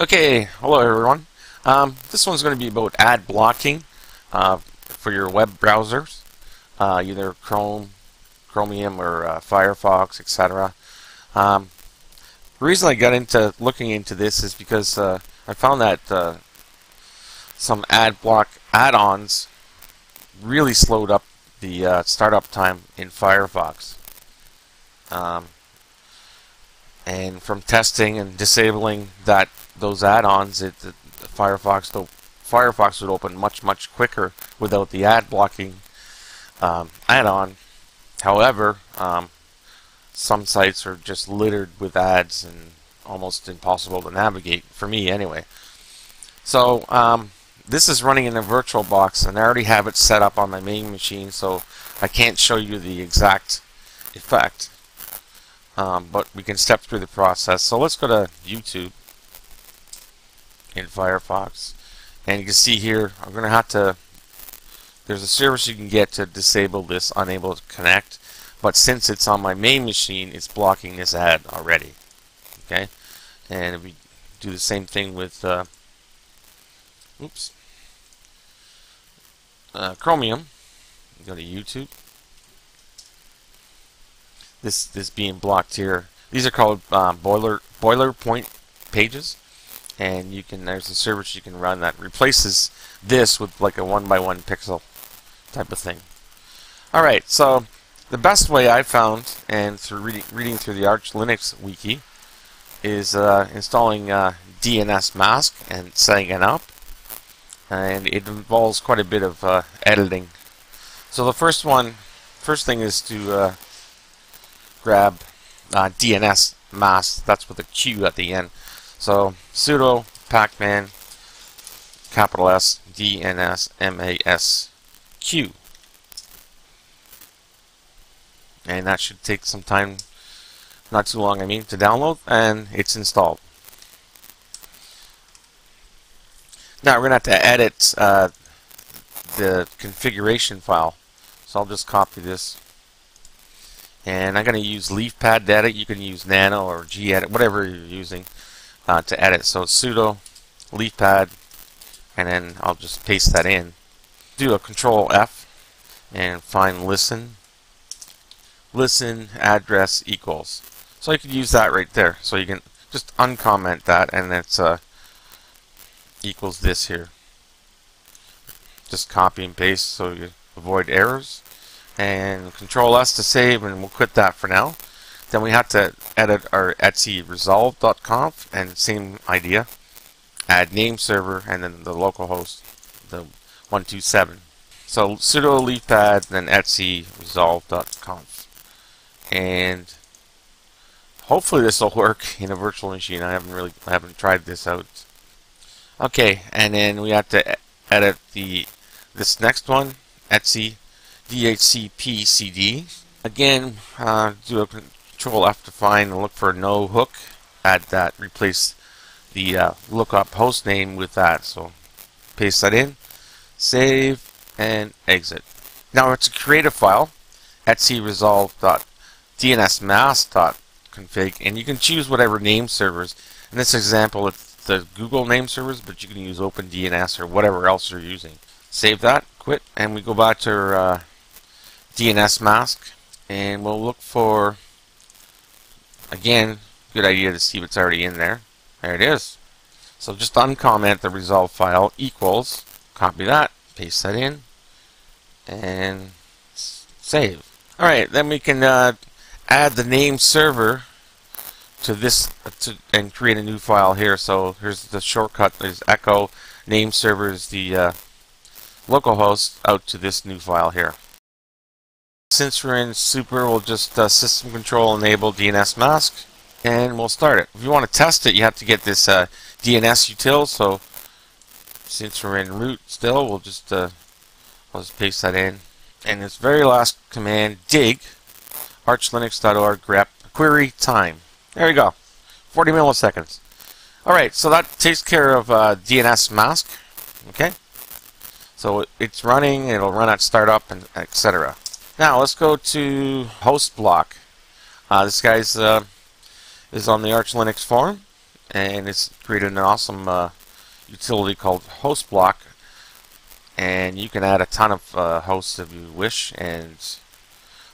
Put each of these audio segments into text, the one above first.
Okay, hello everyone. Um, this one's going to be about ad blocking uh, for your web browsers, uh, either Chrome, Chromium, or uh, Firefox, etc. Um, the reason I got into looking into this is because uh, I found that uh, some ad block add-ons really slowed up the uh, startup time in Firefox. Um, and from testing and disabling that those add-ons, it, the Firefox the Firefox would open much much quicker without the ad blocking um, add-on. However, um, some sites are just littered with ads and almost impossible to navigate for me anyway. So um, this is running in a virtual box and I already have it set up on my main machine so I can't show you the exact effect um, but we can step through the process. So let's go to YouTube in Firefox. And you can see here, I'm going to have to, there's a service you can get to disable this unable to connect. But since it's on my main machine, it's blocking this ad already. Okay? And if we do the same thing with, uh, oops, uh, Chromium, go to YouTube this this being blocked here. These are called um, boiler boiler point pages, and you can there's a service you can run that replaces this with like a one by one pixel type of thing. All right, so the best way I found, and through reading, reading through the Arch Linux wiki, is uh, installing uh, dnsmasq and setting it up, and it involves quite a bit of uh, editing. So the first one, first thing is to uh, grab uh, DNS mask. That's with a Q at the end. So sudo pacman capital S DNS MAS Q. And that should take some time, not too long I mean, to download and it's installed. Now we're going to have to edit uh, the configuration file. So I'll just copy this and I'm going to use LeafPad to edit. You can use Nano or gedit, whatever you're using uh, to edit. So sudo LeafPad, and then I'll just paste that in. Do a Control F and find listen. Listen address equals. So you can use that right there. So you can just uncomment that, and it's uh, equals this here. Just copy and paste so you avoid errors and control S to save and we'll quit that for now. Then we have to edit our etc resolve.conf and same idea. Add name server and then the local host the 127 so sudo leafpad then etc resolve.conf and hopefully this will work in a virtual machine. I haven't really I haven't tried this out. Okay and then we have to edit the this next one etc dhcpcd. Again, uh, do a control F to find and look for no hook. Add that, replace the uh, lookup host name with that. So paste that in, save, and exit. Now it's a creative file, etcresolve.dnsmasq.config, and you can choose whatever name servers. In this example, it's the Google name servers, but you can use OpenDNS or whatever else you're using. Save that, quit, and we go back to our uh, dnsmasq and we'll look for again good idea to see what's already in there. There it is. So just uncomment the resolve file equals copy that paste that in and save. Alright then we can uh, add the name server to this uh, to, and create a new file here. So here's the shortcut there's echo. Name server is the uh, localhost out to this new file here since we're in super, we'll just uh, system control enable dnsmasq, and we'll start it. If you want to test it, you have to get this uh, DNS util. So since we're in root still, we'll just uh, I'll just paste that in. And this very last command, dig archlinux.org grep query time. There you go, 40 milliseconds. All right, so that takes care of uh, dnsmasq. Okay, so it's running. It'll run at startup and etc. Now let's go to host block. Uh, this guy's uh, is on the Arch Linux forum. and it's created an awesome uh, utility called host block, and you can add a ton of uh, hosts if you wish and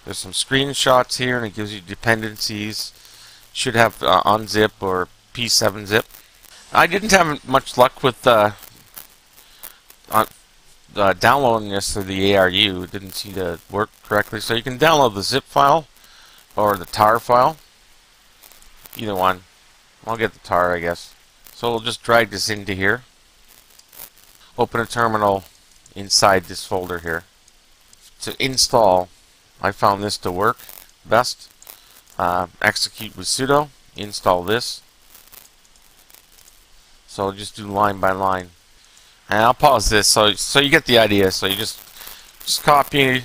there's some screenshots here and it gives you dependencies should have uh, unzip or p7zip I didn't have much luck with uh, on, uh, downloading this through the AUR didn't seem to work correctly. So you can download the zip file or the tar file. Either one. I'll get the tar I guess. So we'll just drag this into here. Open a terminal inside this folder here. To install I found this to work best. Uh, execute with sudo install this. So I'll just do line by line and I'll pause this. So so you get the idea. So you just just copy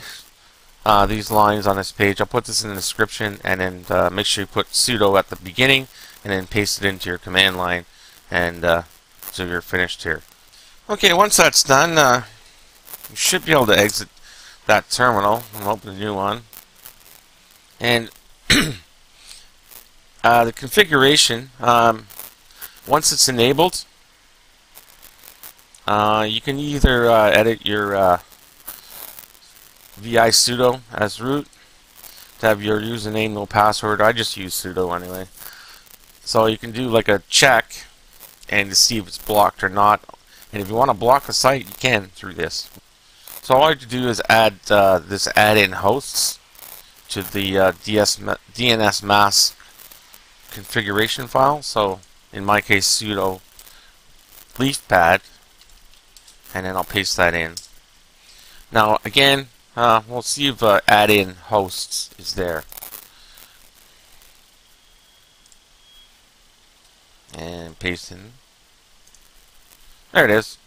uh, these lines on this page. I'll put this in the description and then uh, make sure you put sudo at the beginning and then paste it into your command line and uh, so you're finished here. Okay once that's done uh, you should be able to exit that terminal. And open a new one. And uh, the configuration, um, once it's enabled, uh, you can either uh, edit your uh, visudo as root to have your username, no password. I just use sudo anyway. So you can do like a check and see if it's blocked or not. And if you want to block a site, you can through this. So all I have to do is add uh, this add-in hosts to the uh, DS, dnsmasq configuration file. So in my case sudo leafpad and then I'll paste that in. Now again uh, we'll see if uh, add-in hosts is there. And paste in. There it is.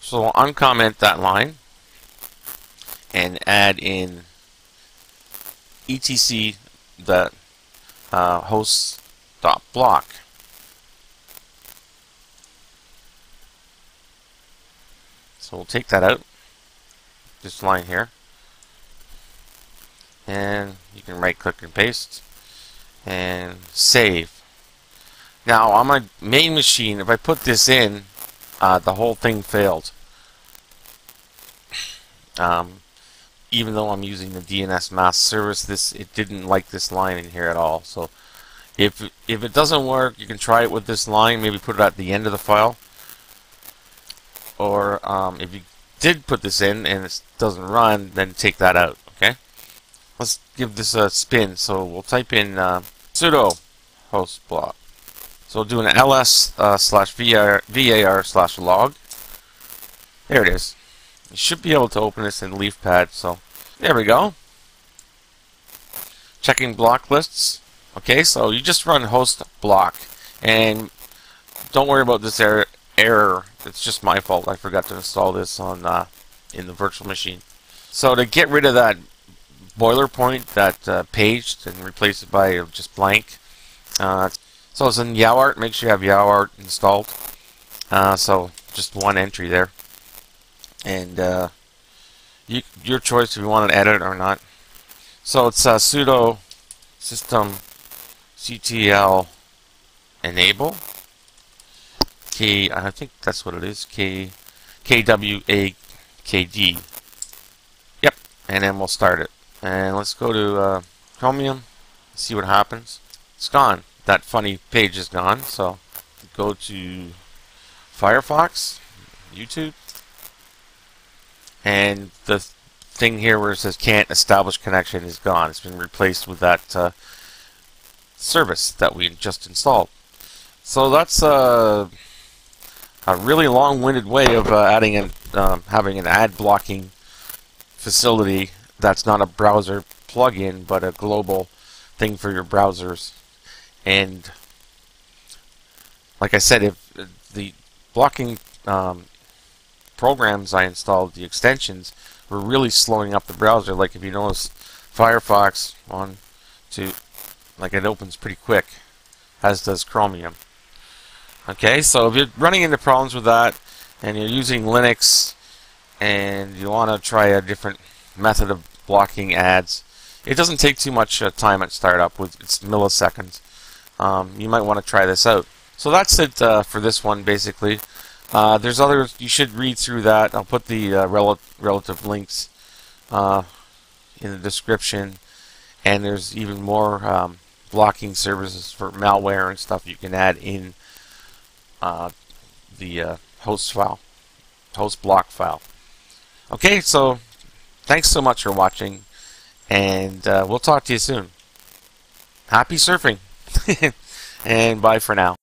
So uncomment that line and add in etc the uh, hosts dot block. So we'll take that out, this line here, and you can right click and paste and save. Now on my main machine, if I put this in, uh, the whole thing failed. Um, even though I'm using the dnsmasq service, this it didn't like this line in here at all. So if if it doesn't work, you can try it with this line. Maybe put it at the end of the file. Or um, if you did put this in and it doesn't run, then take that out. Okay. Let's give this a spin. So we'll type in uh, sudo host block. So we'll do an ls uh, slash var, var slash log. There it is. You should be able to open this in LeafPad. So there we go. Checking block lists. Okay, so you just run host block, and don't worry about this error. Error. It's just my fault. I forgot to install this on uh, in the virtual machine. So to get rid of that boiler point, that uh, page, and replace it by just blank, uh, so it's in Yaourt. Make sure you have Yaourt installed. Uh, so just one entry there. And uh, you, your choice if you want to edit or not. So it's uh, sudo system ctl enable k I think that's what it is k kwakd yep and then we'll start it and let's go to uh, Chromium see what happens it's gone that funny page is gone. So go to Firefox, YouTube, and the thing here where it says can't establish connection is gone. It's been replaced with that uh, service that we just installed. So that's a, a really long-winded way of uh, adding and um, having an ad blocking facility that's not a browser plugin but a global thing for your browsers and like I said, if the blocking um, programs I installed, the extensions, were really slowing up the browser. Like if you notice, Firefox on to like it opens pretty quick, as does Chromium. Okay, so if you're running into problems with that, and you're using Linux, and you want to try a different method of blocking ads, it doesn't take too much uh, time at startup with it's milliseconds. Um, you might want to try this out. So that's it uh, for this one, basically. Uh, there's others you should read through that. I'll put the uh, rel relative links uh, in the description, and there's even more um, blocking services for malware and stuff you can add in uh, the uh, host file, host block file. Okay, so thanks so much for watching, and uh, we'll talk to you soon. Happy surfing, and bye for now.